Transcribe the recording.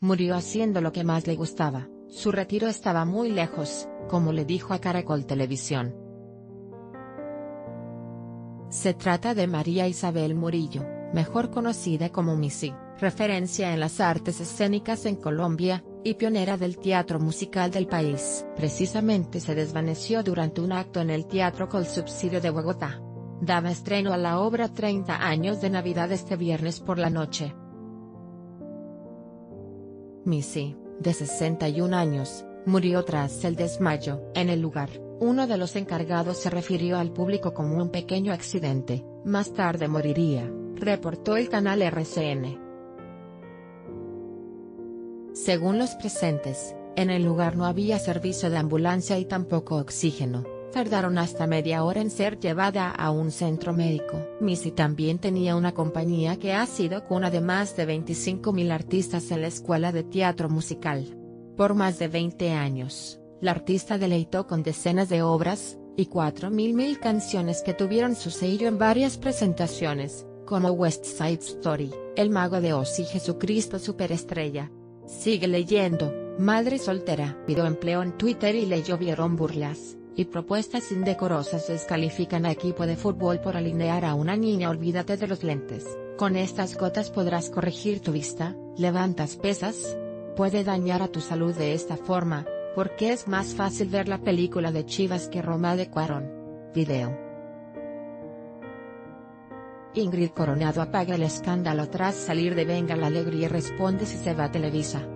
Murió haciendo lo que más le gustaba, su retiro estaba muy lejos, como le dijo a Caracol Televisión. Se trata de María Isabel Murillo, mejor conocida como Missy, referencia en las artes escénicas en Colombia, y pionera del teatro musical del país. Precisamente se desvaneció durante un acto en el Teatro Col Subsidio de Bogotá. Daba estreno a la obra 30 años de Navidad este viernes por la noche. Missy, de 61 años, murió tras el desmayo. En el lugar, uno de los encargados se refirió al público como un pequeño accidente, más tarde moriría, reportó el canal RCN. Según los presentes, en el lugar no había servicio de ambulancia y tampoco oxígeno, tardaron hasta media hora en ser llevada a un centro médico. Missy también tenía una compañía que ha sido cuna de más de 25.000 artistas en la escuela de teatro musical. Por más de 20 años, la artista deleitó con decenas de obras, y 4.000 mil canciones que tuvieron su sello en varias presentaciones, como West Side Story, El Mago de Oz y Jesucristo Superestrella. Sigue leyendo, madre soltera. Pidió empleo en Twitter y le llovieron burlas, y propuestas indecorosas descalifican a equipo de fútbol por alinear a una niña olvídate de los lentes, con estas gotas podrás corregir tu vista, levantas pesas. Puede dañar a tu salud de esta forma, porque es más fácil ver la película de Chivas que Roma de Cuarón. Video. Ingrid Coronado apaga el escándalo tras salir de Venga la Alegría y responde si se va a Televisa.